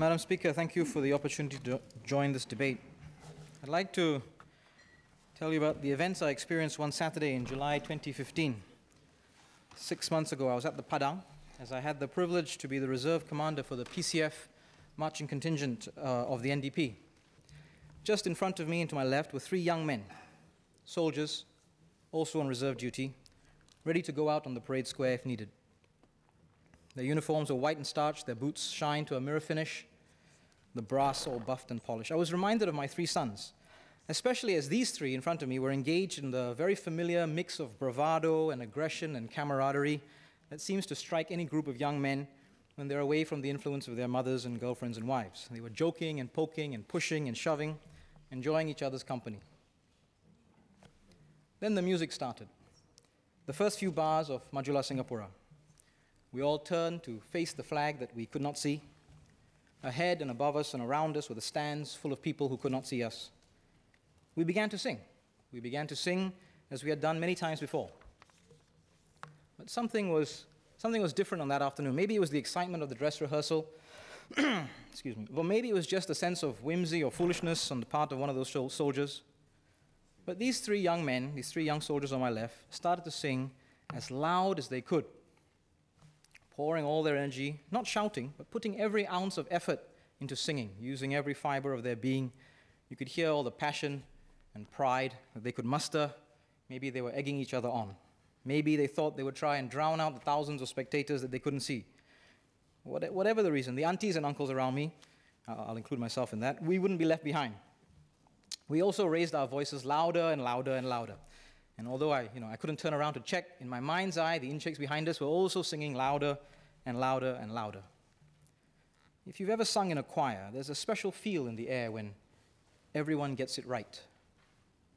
Madam Speaker, thank you for the opportunity to join this debate. I'd like to tell you about the events I experienced one Saturday in July 2015. Six months ago, I was at the Padang as I had the privilege to be the reserve commander for the PCF marching contingent uh, of the NDP. Just in front of me and to my left were three young men, soldiers, also on reserve duty, ready to go out on the parade square if needed. Their uniforms were white and starched, their boots shined to a mirror finish, the brass all buffed and polished. I was reminded of my three sons, especially as these three in front of me were engaged in the very familiar mix of bravado and aggression and camaraderie that seems to strike any group of young men when they're away from the influence of their mothers and girlfriends and wives. They were joking and poking and pushing and shoving, enjoying each other's company. Then the music started. The first few bars of Majulah Singapura. We all turned to face the flag that we could not see. Ahead and above us and around us were the stands full of people who could not see us. We began to sing. We began to sing as we had done many times before. But something was, something was different on that afternoon. Maybe it was the excitement of the dress rehearsal. Excuse me. Or maybe it was just a sense of whimsy or foolishness on the part of one of those soldiers. But these three young men, these three young soldiers on my left, started to sing as loud as they could, pouring all their energy, not shouting, but putting every ounce of effort into singing, using every fiber of their being. You could hear all the passion and pride that they could muster. Maybe they were egging each other on. Maybe they thought they would try and drown out the thousands of spectators that they couldn't see. Whatever the reason, the aunties and uncles around me, I'll include myself in that, we wouldn't be left behind. We also raised our voices louder and louder and louder. And although I, you know, I couldn't turn around to check, in my mind's eye, the enciks behind us were also singing louder and louder and louder. If you've ever sung in a choir, there's a special feel in the air when everyone gets it right,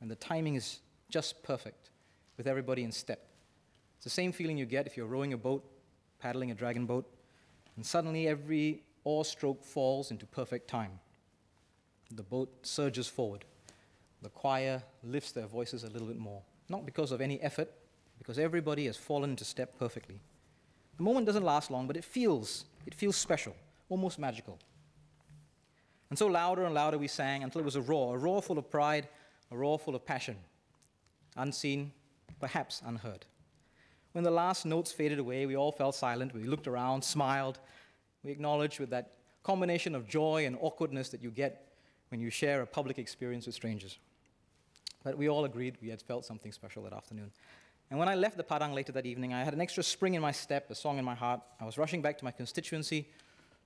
and the timing is just perfect, with everybody in step. It's the same feeling you get if you're rowing a boat, paddling a dragon boat, and suddenly every oar stroke falls into perfect time. The boat surges forward the choir lifts their voices a little bit more. Not because of any effort, because everybody has fallen into step perfectly. The moment doesn't last long, but it feels, it feels special, almost magical. And so louder and louder we sang until it was a roar, a roar full of pride, a roar full of passion, unseen, perhaps unheard. When the last notes faded away, we all fell silent. We looked around, smiled. We acknowledged with that combination of joy and awkwardness that you get when you share a public experience with strangers. But we all agreed we had felt something special that afternoon. And when I left the Padang later that evening, I had an extra spring in my step, a song in my heart. I was rushing back to my constituency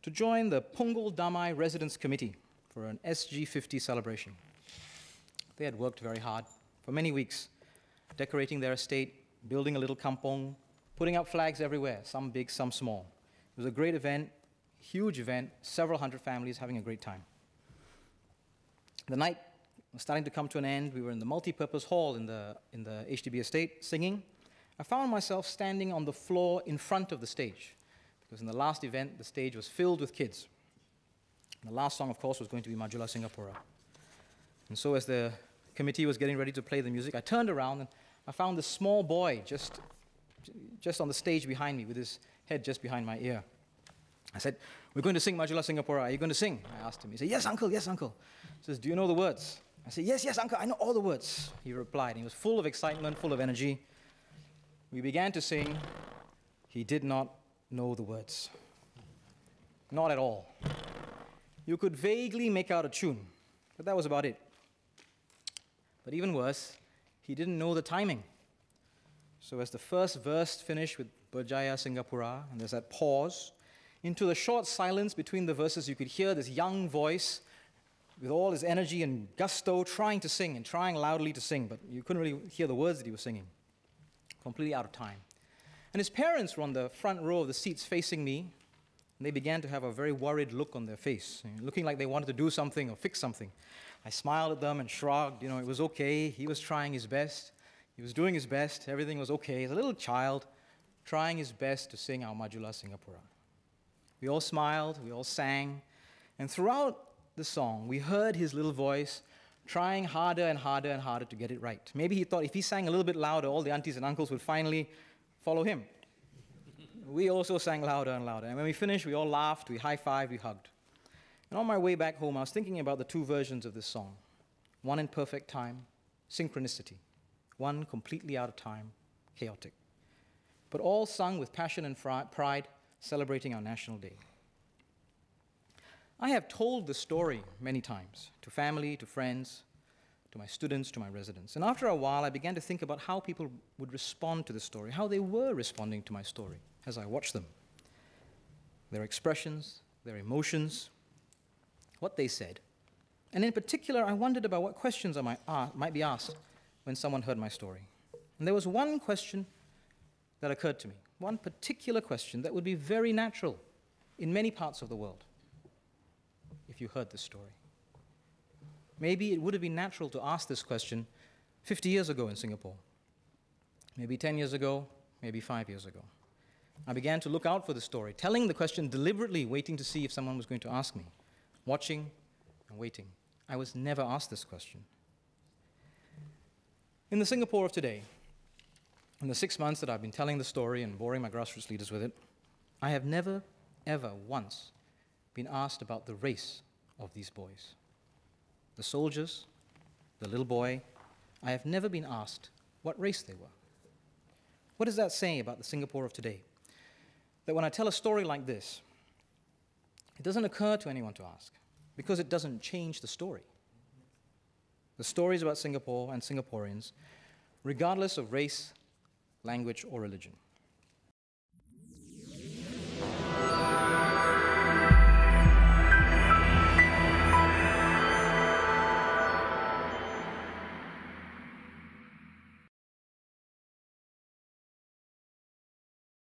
to join the Punggol Damai Residence Committee for an SG50 celebration. They had worked very hard for many weeks, decorating their estate, building a little kampong, putting up flags everywhere, some big, some small. It was a great event, huge event, several hundred families having a great time. The night was starting to come to an end. We were in the multi-purpose hall in the, in the HDB estate singing. I found myself standing on the floor in front of the stage because in the last event, the stage was filled with kids. The last song, of course, was going to be Majulah Singapura. And so as the committee was getting ready to play the music, I turned around and I found this small boy just, just on the stage behind me with his head just behind my ear. I said, We're going to sing Majulah Singapura. Are you going to sing? I asked him. He said, Yes, uncle, yes, uncle. He says, Do you know the words? I said, Yes, yes, uncle, I know all the words. He replied. He was full of excitement, full of energy. We began to sing. He did not know the words. Not at all. You could vaguely make out a tune, but that was about it. But even worse, he didn't know the timing. So as the first verse finished with Berjaya Singapura, and there's that pause, into the short silence between the verses, you could hear this young voice with all his energy and gusto, trying to sing and trying loudly to sing, but you couldn't really hear the words that he was singing. Completely out of time. And his parents were on the front row of the seats facing me, and they began to have a very worried look on their face, looking like they wanted to do something or fix something. I smiled at them and shrugged. You know, it was okay. He was trying his best. He was doing his best. Everything was okay. He's a little child trying his best to sing our Majulah Singapura. We all smiled, we all sang, and throughout the song, we heard his little voice trying harder and harder and harder to get it right. Maybe he thought if he sang a little bit louder, all the aunties and uncles would finally follow him. we also sang louder and louder. And when we finished, we all laughed, we high fived, we hugged. And on my way back home, I was thinking about the two versions of this song one in perfect time, synchronicity, one completely out of time, chaotic. But all sung with passion and pride, celebrating our National Day. I have told the story many times to family, to friends, to my students, to my residents. And after a while, I began to think about how people would respond to the story, how they were responding to my story as I watched them. Their expressions, their emotions, what they said. And in particular, I wondered about what questions I might, uh, might be asked when someone heard my story. And there was one question that occurred to me, one particular question that would be very natural in many parts of the world if you heard this story. Maybe it would have been natural to ask this question 50 years ago in Singapore, maybe 10 years ago, maybe five years ago. I began to look out for the story, telling the question deliberately, waiting to see if someone was going to ask me, watching and waiting. I was never asked this question. In the Singapore of today, in the six months that I've been telling the story and boring my grassroots leaders with it, I have never, ever once been asked about the race of these boys. The soldiers, the little boy, I have never been asked what race they were. What does that say about the Singapore of today? That when I tell a story like this, it doesn't occur to anyone to ask because it doesn't change the story. The stories about Singapore and Singaporeans, regardless of race, language, or religion.